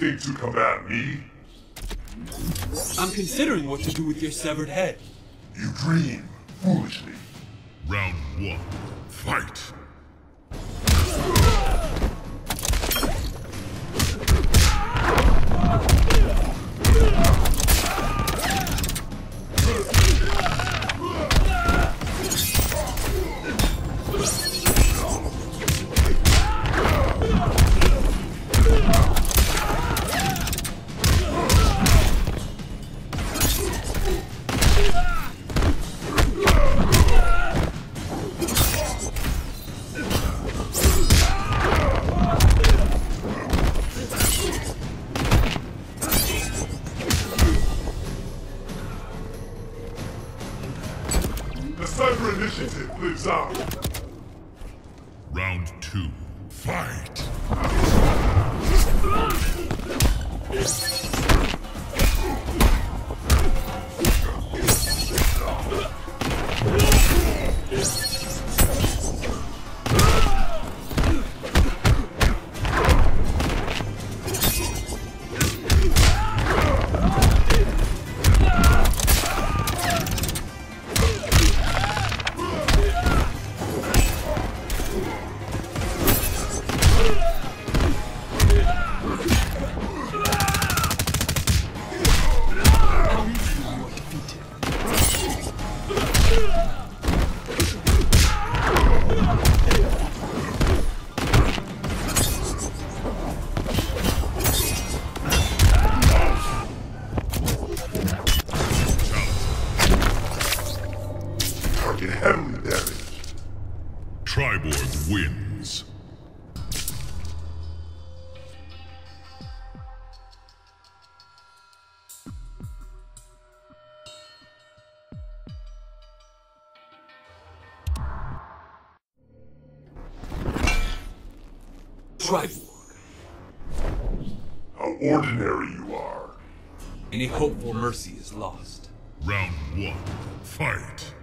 think to combat me? I'm considering what to do with your severed head. You dream foolishly. Round one. Fight. Lives on. Round two. Fight. Triborg wins. Triborg. How ordinary you are. Any hope for mercy is lost. Round one. Fight.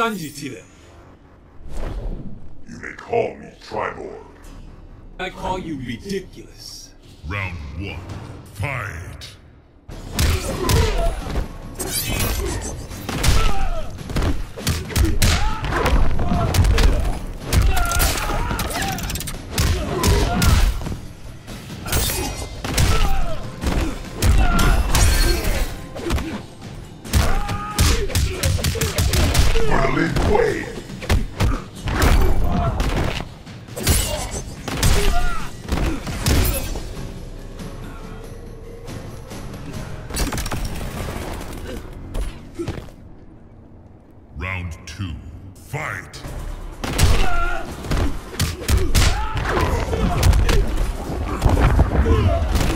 Sanji Tile. You may call me Triborg. I call you ridiculous. Round one. Fight. Fight! Final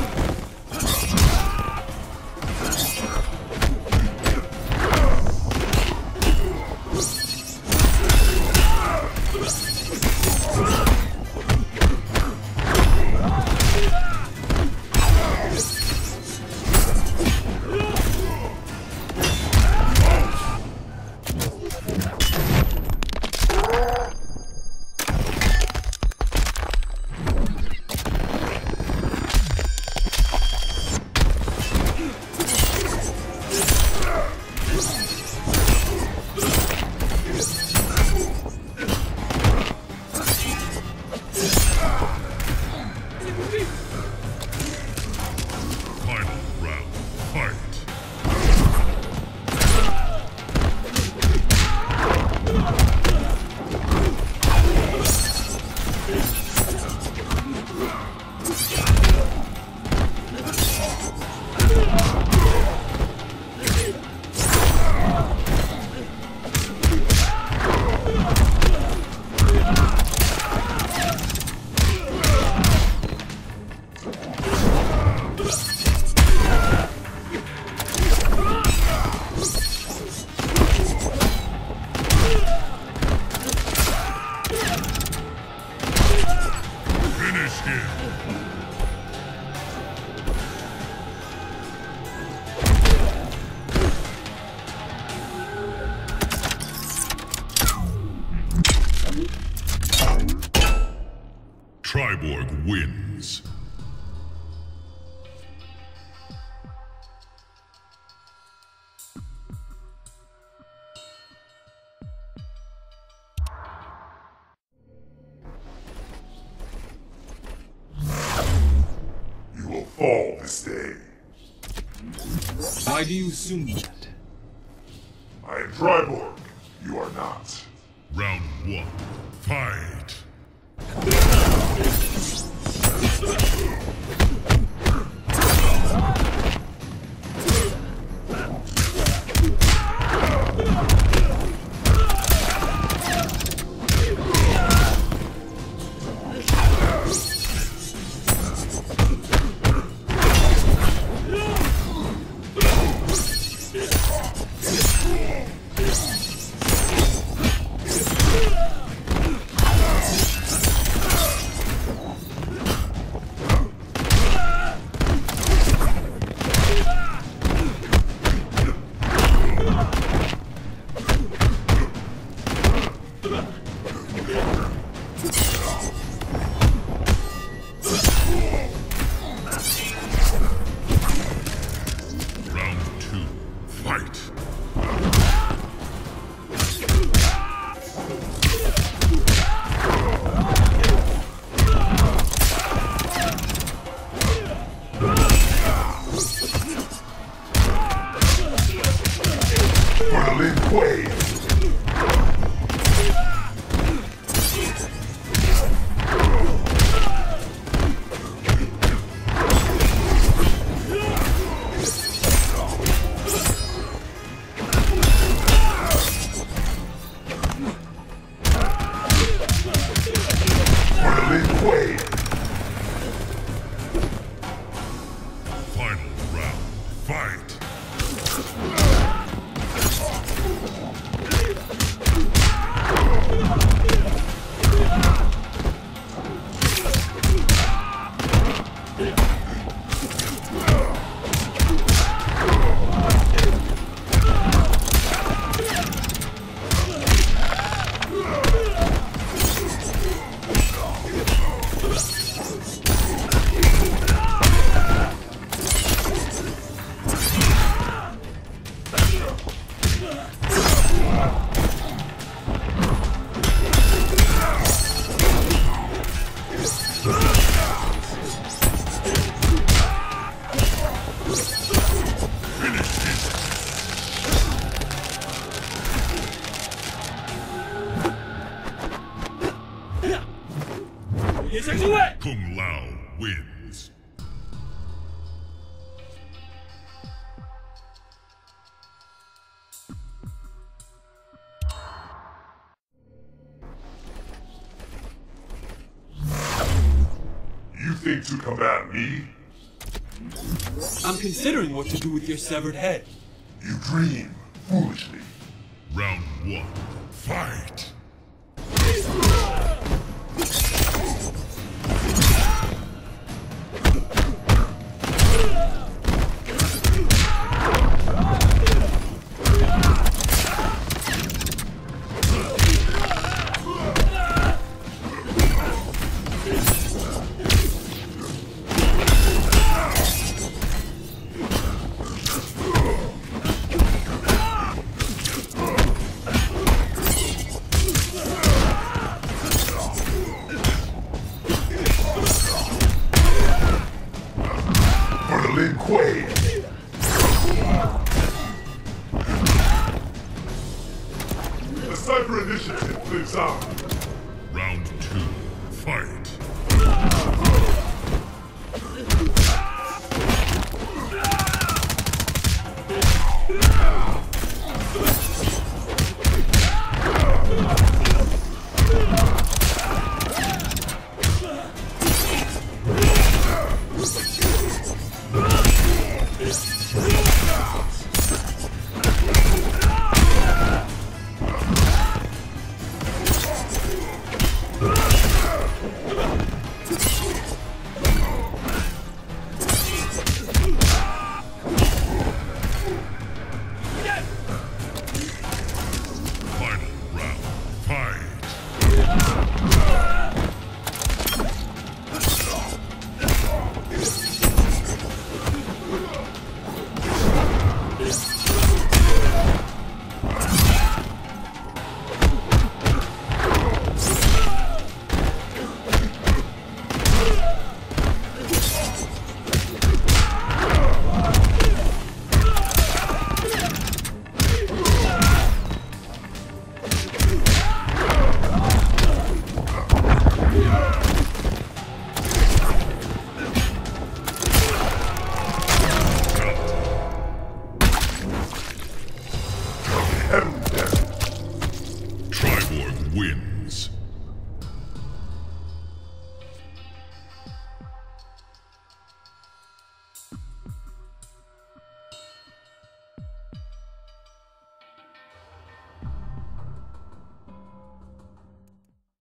Triborg wins. You will fall this day. Why do you assume that? I am Triborg. You are not. Round one, Kung think to combat me? I'm considering what to do with your severed head. You dream foolishly. Round one. Fight!